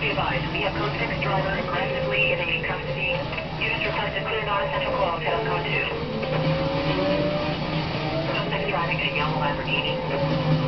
Be advised, we have code driver aggressively evading custody. Units request clear non-essential call to 2. A yellow Lamborghini.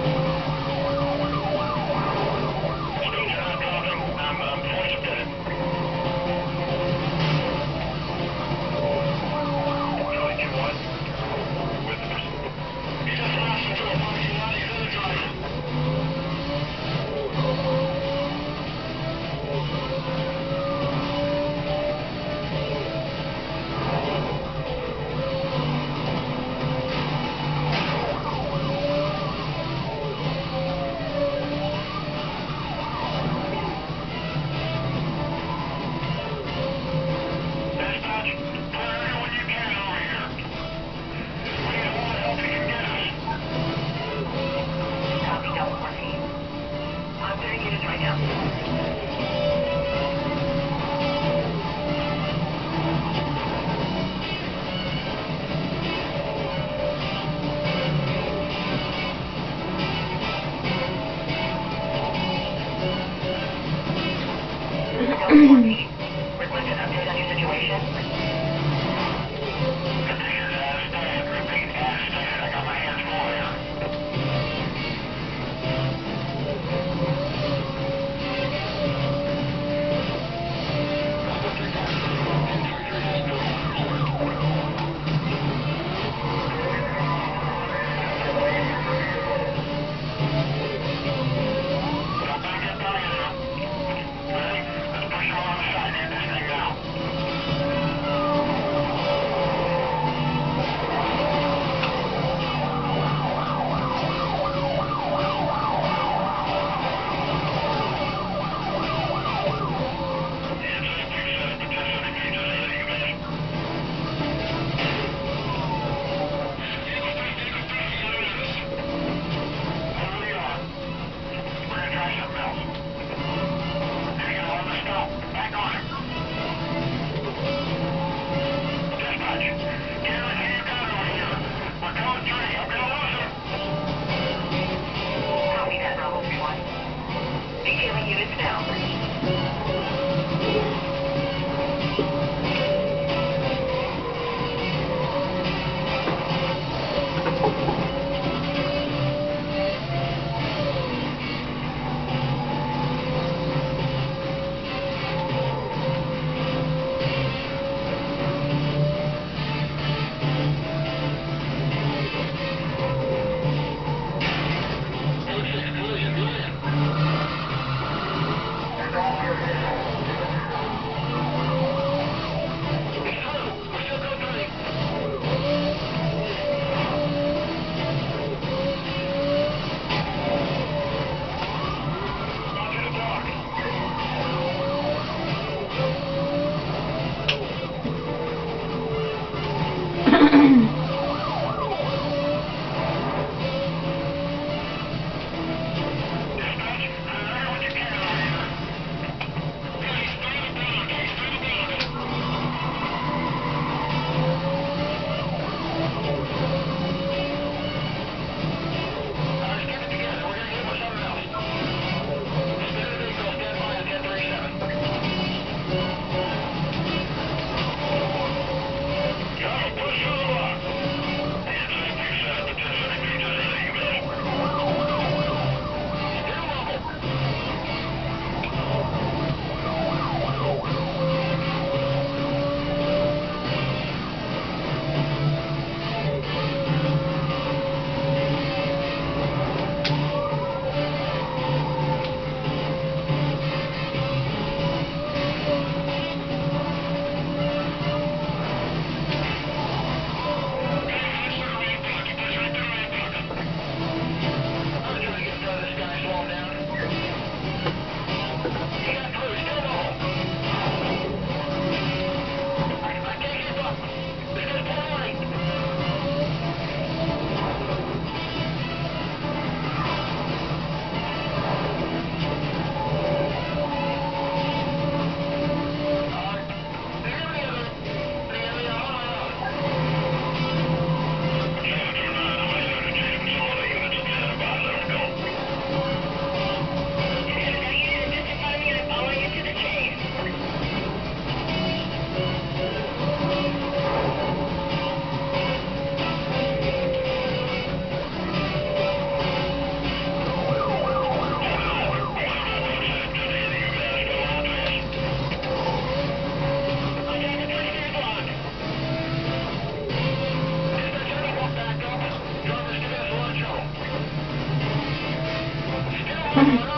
Thank you.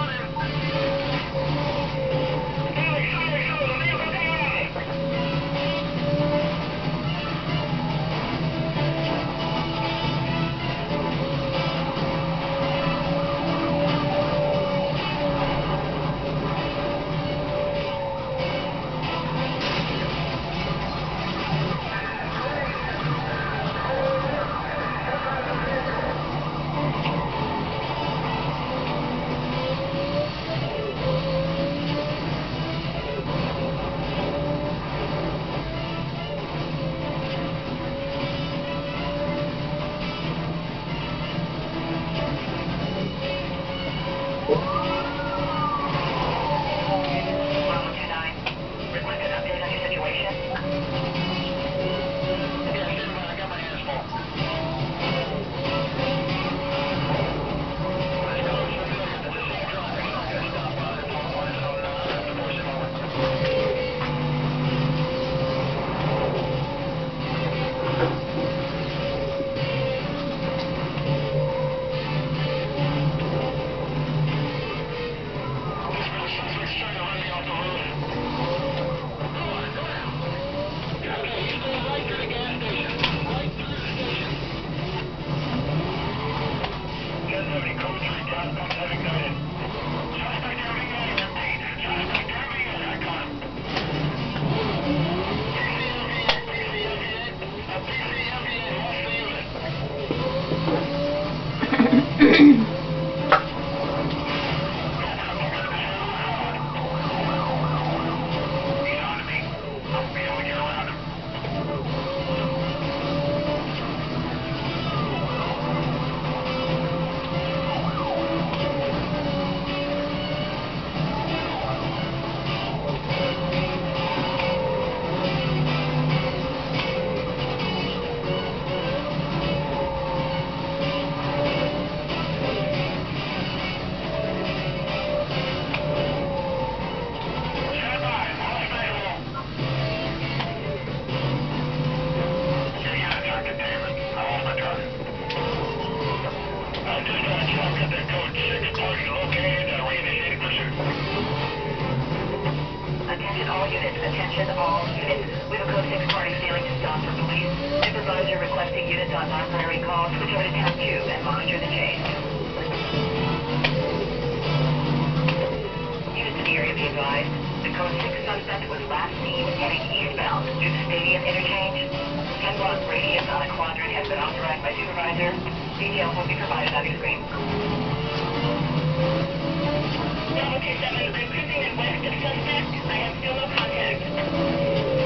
We have a code 6 party failing to stop for police. Supervisor requesting units on non-primary call. Switch over to tab 2 and monitor the change. Units in the area be advised. The code 6 suspect was last seen heading eastbound the stadium interchange. 10 block radius on a quadrant has been authorized by supervisor. Details will be provided on your screen. Two seven, I'm cruising in west of suspect. I have still no contact.